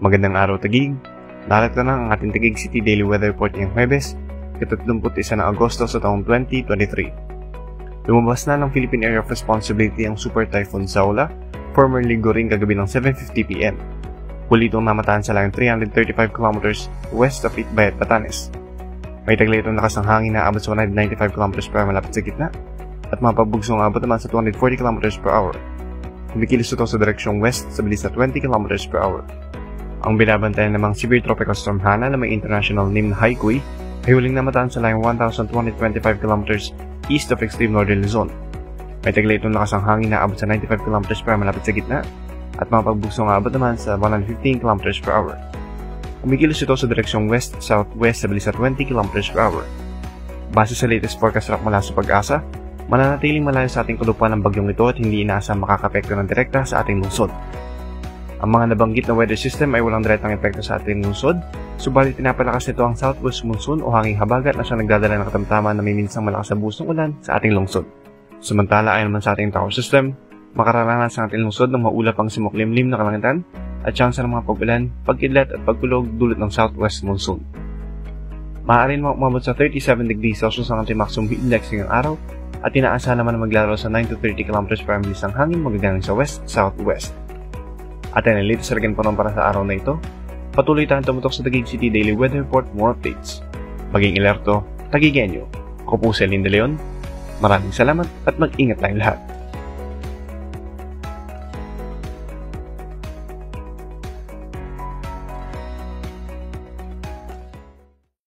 Magandang araw Tagig. Narito na ang ating Tagig City Daily Weather Report ngayong Huwebes, 31 ng Agosto sa taong 2023. Lumabas na ng Philippine Area of Responsibility ang Super Typhoon Zaula, formerly Goring kagabi ng 7.50pm. Huli itong namataan sa layong 335 km west of Itbayat, Batanes. May taglay itong lakas ng hangin na abot sa 195 km per malapit sa gitna at mapabugsong abot naman sa 240 km per hour. Kumikilos ito sa direksyong west sa bilis na 20 km per hour. Ang binabantayan namang severe tropical storm Hana na may international name na Haikui ay huling namataan sa layong 1,225 km east of extreme northern Luzon. May taglay itong lakas ng hangin na abot sa 95 km per malapit sa gitna at mapabugsong abot naman sa 115 km per hour. Kumikilos ito sa direksyong west-southwest sa bilis na 20 km per hour. Base sa latest forecast rock mula sa pag-asa, mananatiling malayo sa ating kalupuan ng bagyong ito at hindi inaasang makakapekto ng direkta sa ating lungsod. Ang mga nabanggit na weather system ay walang direktang epekto sa ating lungsod, subalit pinapalakas nito ang southwest monsoon o hanging habagat na siyang nagdadala ng katamtaman na may minsang malakas na busong ulan sa ating lungsod. Samantala ayon naman sa ating tower system, makararanas ang ating lungsod ng maulap ang simuklimlim na kalangitan at tsansa ng mga pag-ulan, pagkidlat at pagkulog dulot ng southwest monsoon. Maaaring umabot sa 37 degrees Celsius ang ating maximum heat index ngayong araw at inaasa naman na maglaro sa 9 to 30 km per hour ang hangin magagaling sa west-southwest. At yan ang latest sargan pa para sa araw na ito. Patuloy tayong tumutok sa Taguig City Daily Weather Report more updates. Maging ilerto, tagigenyo. Ako po si Aline De Leon. Maraming salamat at mag-ingat tayong lahat.